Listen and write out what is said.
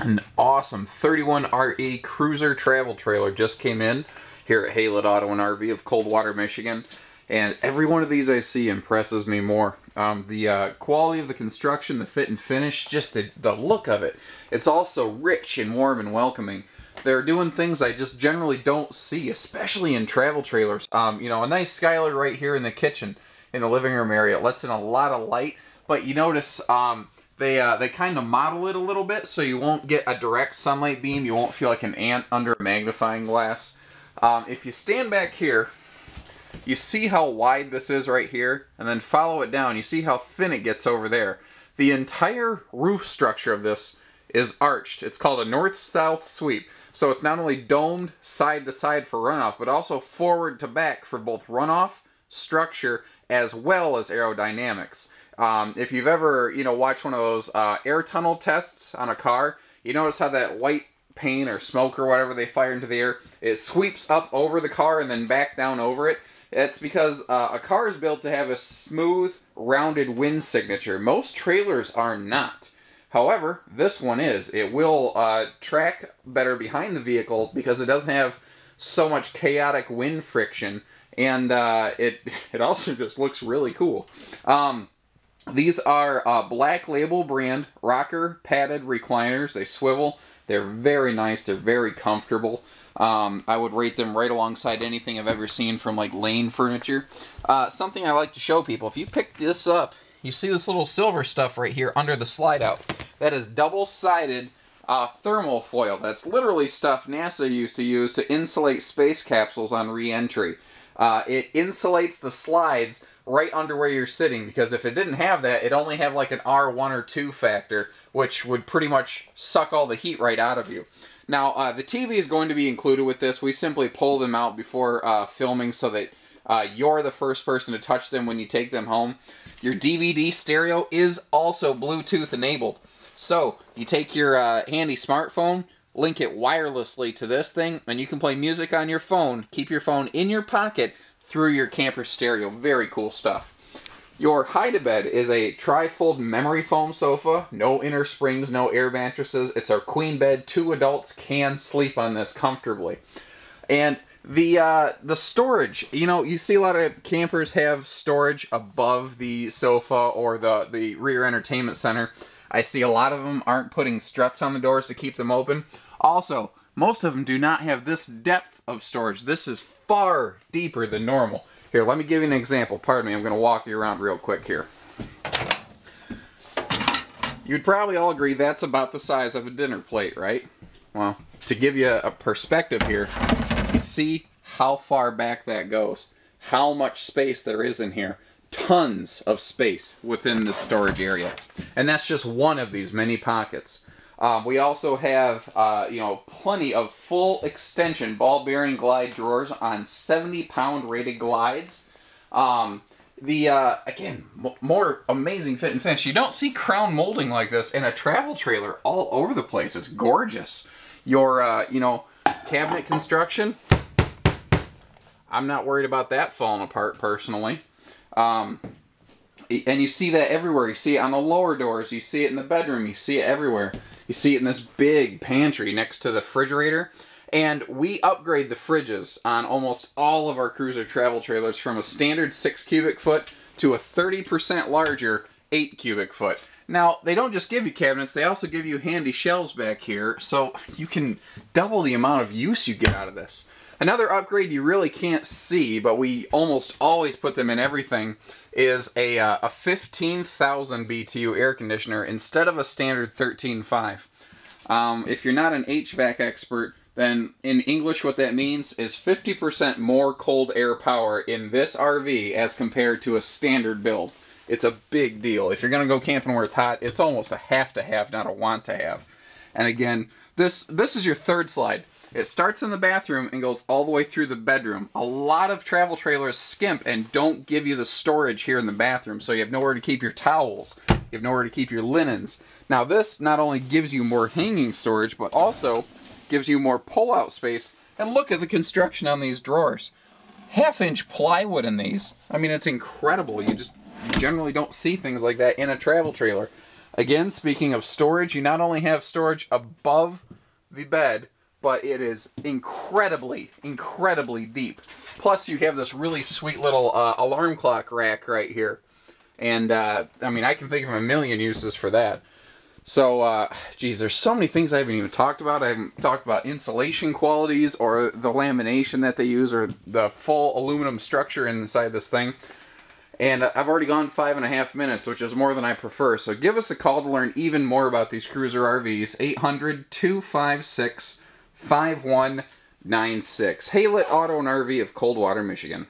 An awesome 31 RE Cruiser travel trailer just came in here at Haylett Auto and RV of Coldwater, Michigan. And every one of these I see impresses me more. Um, the uh, quality of the construction, the fit and finish, just the, the look of it. It's also rich and warm and welcoming. They're doing things I just generally don't see, especially in travel trailers. Um, you know, a nice skylight right here in the kitchen, in the living room area. It lets in a lot of light, but you notice um, they uh, they kind of model it a little bit so you won't get a direct sunlight beam. You won't feel like an ant under a magnifying glass. Um, if you stand back here, you see how wide this is right here, and then follow it down. You see how thin it gets over there. The entire roof structure of this is arched. It's called a north-south sweep. So it's not only domed side to side for runoff, but also forward to back for both runoff, structure, as well as aerodynamics. Um, if you've ever, you know, watched one of those uh, air tunnel tests on a car, you notice how that white paint or smoke or whatever they fire into the air, it sweeps up over the car and then back down over it. It's because uh, a car is built to have a smooth, rounded wind signature. Most trailers are not. However, this one is. It will uh, track better behind the vehicle because it doesn't have so much chaotic wind friction, and uh, it it also just looks really cool. Um, these are uh, Black Label brand rocker padded recliners. They swivel. They're very nice. They're very comfortable. Um, I would rate them right alongside anything I've ever seen from like Lane Furniture. Uh, something I like to show people, if you pick this up, you see this little silver stuff right here under the slide out. That is double-sided uh, thermal foil. That's literally stuff NASA used to use to insulate space capsules on re-entry. Uh, it insulates the slides right under where you're sitting because if it didn't have that, it only have like an R1 or 2 factor, which would pretty much suck all the heat right out of you. Now, uh, the TV is going to be included with this. We simply pull them out before uh, filming so that uh, you're the first person to touch them when you take them home. Your DVD stereo is also Bluetooth enabled. So, you take your uh, handy smartphone, link it wirelessly to this thing, and you can play music on your phone, keep your phone in your pocket through your camper stereo. Very cool stuff. Your hide-a-bed is a tri-fold memory foam sofa, no inner springs, no air mattresses. It's our queen bed. Two adults can sleep on this comfortably. And the uh, the storage, you know, you see a lot of campers have storage above the sofa or the, the rear entertainment center. I see a lot of them aren't putting struts on the doors to keep them open. Also, most of them do not have this depth of storage. This is far deeper than normal. Here, let me give you an example. Pardon me, I'm going to walk you around real quick here. You'd probably all agree that's about the size of a dinner plate, right? Well, to give you a perspective here, you see how far back that goes. How much space there is in here. Tons of space within the storage area. And that's just one of these many pockets. Um, we also have, uh, you know, plenty of full extension ball bearing glide drawers on 70 pound rated glides. Um, the, uh, again, more amazing fit and finish. You don't see crown molding like this in a travel trailer all over the place. It's gorgeous. Your, uh, you know, cabinet construction, I'm not worried about that falling apart personally. Um, and you see that everywhere. You see it on the lower doors. You see it in the bedroom. You see it everywhere. You see it in this big pantry next to the refrigerator. And we upgrade the fridges on almost all of our cruiser travel trailers from a standard 6 cubic foot to a 30% larger 8 cubic foot. Now, they don't just give you cabinets, they also give you handy shelves back here, so you can double the amount of use you get out of this. Another upgrade you really can't see, but we almost always put them in everything, is a, uh, a 15,000 BTU air conditioner instead of a standard 13.5. Um, if you're not an HVAC expert, then in English what that means is 50% more cold air power in this RV as compared to a standard build. It's a big deal. If you're going to go camping where it's hot, it's almost a have to have, not a want to have. And again, this this is your third slide. It starts in the bathroom and goes all the way through the bedroom. A lot of travel trailers skimp and don't give you the storage here in the bathroom, so you have nowhere to keep your towels. You have nowhere to keep your linens. Now this not only gives you more hanging storage, but also gives you more pull-out space. And look at the construction on these drawers. Half-inch plywood in these. I mean, it's incredible. You just generally don't see things like that in a travel trailer. Again, speaking of storage, you not only have storage above the bed, but it is incredibly, incredibly deep. Plus, you have this really sweet little uh, alarm clock rack right here. And, uh, I mean, I can think of a million uses for that. So, uh, geez, there's so many things I haven't even talked about. I haven't talked about insulation qualities or the lamination that they use or the full aluminum structure inside this thing. And I've already gone five and a half minutes, which is more than I prefer. So give us a call to learn even more about these cruiser RVs. 800 256 5196. Haylett Auto and RV of Coldwater, Michigan.